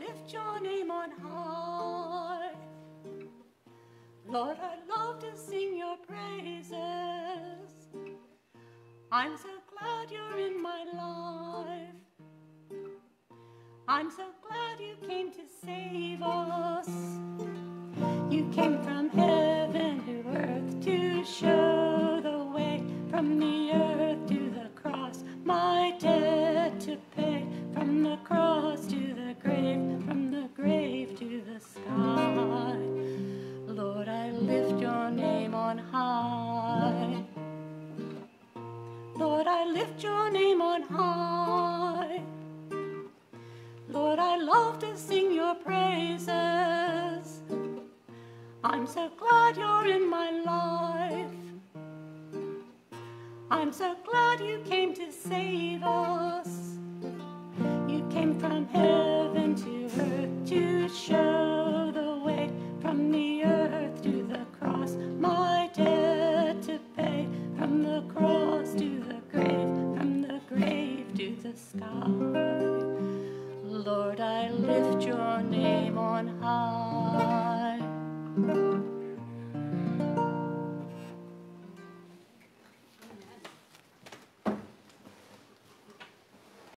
Lift your name on high. Lord, I love to sing your praises. I'm so glad you're in my life. I'm so glad you came to save us. You came from heaven to earth to show the way from the earth to the cross, my debt Lord, I lift your name on high. Lord, I love to sing your praises. I'm so glad you're in my life. I'm so glad you came to save us. Sky. Lord, I lift your name on